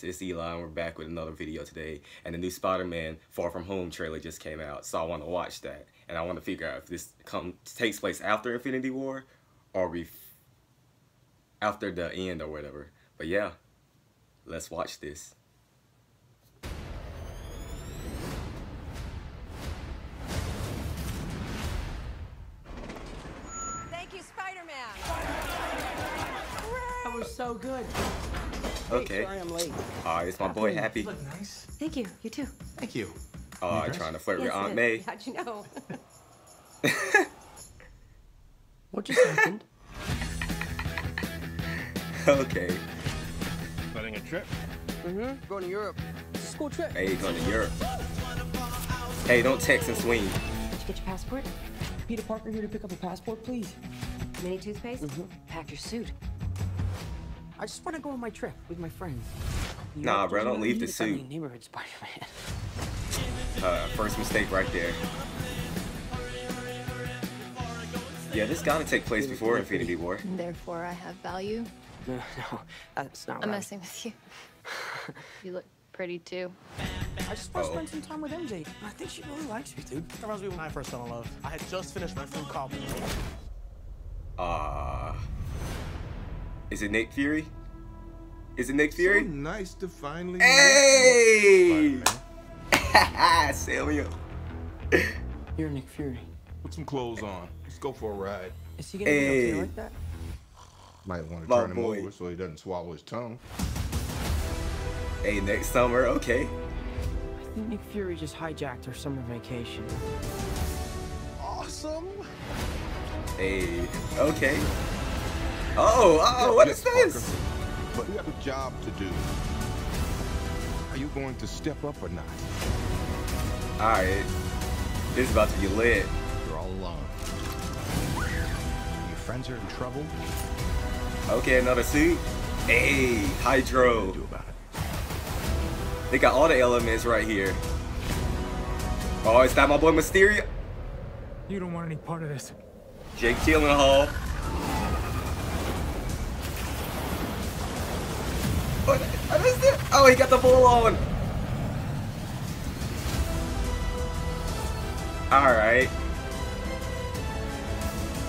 guys? It's Eli and we're back with another video today. And the new Spider-Man Far From Home trailer just came out, so I want to watch that. And I want to figure out if this come takes place after Infinity War or we after the end or whatever. But yeah, let's watch this. Thank you, Spider-Man. That was so good. Okay. Hey, sorry I'm late. Alright, it's my boy Happy. Look nice. Thank you. You too. Thank you. Oh, dress? trying to flirt with Yes, Aunt May. How'd you know? What just happened? okay. Planning a trip? mm-hmm. Going to Europe. School trip. Hey, going to Europe. Hey, don't text and swing. Did you get your passport? Peter Parker here to pick up a passport, please. Mini toothpaste? Mm-hmm. Pack your suit. I just want to go on my trip with my friends. Nah, bro, doesn't don't leave the need a friendly suit. Neighborhood Spider-Man. Uh, first mistake right there. Yeah, this gotta take place before Infinity War. Therefore, I have value. no, no, that's not I'm right. messing with you. you look pretty too. I just want to spend some time with MJ. I think she really likes me, dude. That reminds me when I first fell in love. I had just finished my film Call Me. Uh, is it Nick Fury? Is it Nick So Fury? nice to finally. Hey! meet Spider-Man. Samuel. You're Nick Fury. Put some clothes on. Let's go for a ride. Is he gonna be okay like that? Might want to My turn him over so he doesn't swallow his tongue. Hey, next summer, okay. I think Nick Fury just hijacked our summer vacation. Awesome. Hey, okay. Oh, oh, what is Yes, this? Parker, But we have a job to do. Are you going to step up or not? Alright. This is about to be lit. You're all alone. Your friends are in trouble. Okay, another suit. Hey, Hydro. What do about it? They got all the elements right here. Oh, is that my boy Mysterio? You don't want any part of this. Jake Gyllenhaal. What, what is this? Oh, he got the ball on. All right.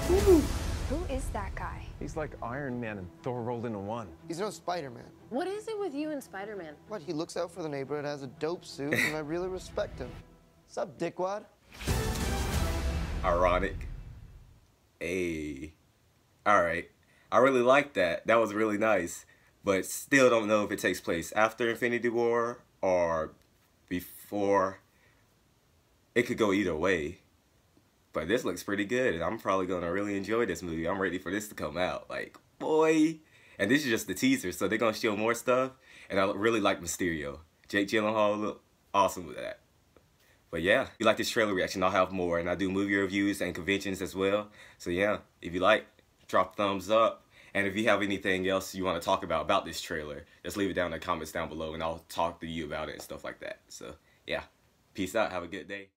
Who is that guy? He's like Iron Man and Thor rolled into one. He's no Spider-Man. What is it with you and Spider-Man? What, he looks out for the neighborhood, has a dope suit, and I really respect him. Sup, dickwad? Ironic. Hey. All right. I really like that. That was really nice. But still don't know if it takes place after Infinity War or before. It could go either way. But this looks pretty good. And I'm probably going to really enjoy this movie. I'm ready for this to come out. Like, boy. And this is just the teaser, so they're going to show more stuff. And I really like Mysterio. Jake Gyllenhaal look awesome with that. But yeah, if you like this trailer reaction, I'll have more. And I do movie reviews and conventions as well. So yeah, if you like, drop thumbs up. And if you have anything else you want to talk about about this trailer, just leave it down in the comments down below and I'll talk to you about it and stuff like that. So yeah, peace out. Have a good day.